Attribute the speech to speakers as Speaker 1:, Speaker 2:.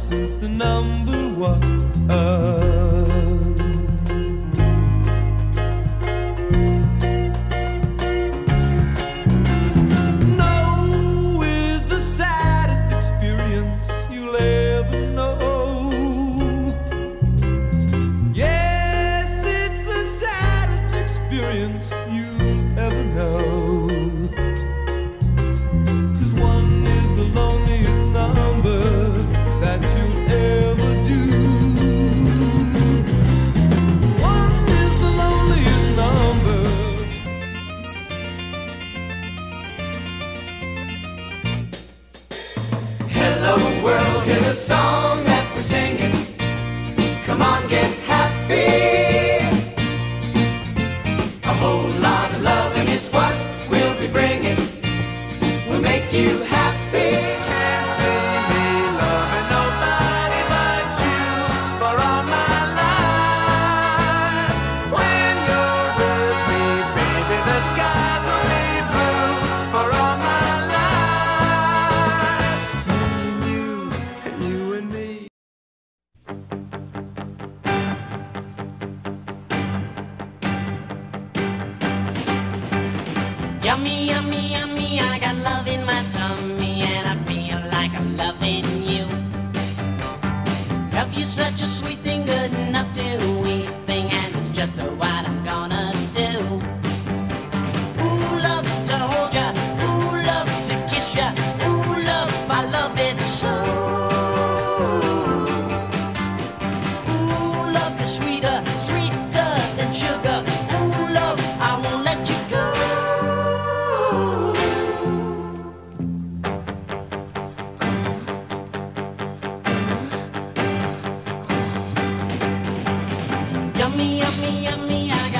Speaker 1: this is the number one. the
Speaker 2: song.
Speaker 3: Yummy, yummy, yummy, I got love in my tummy and I feel like I'm loving yummy, yummy, yummy. I got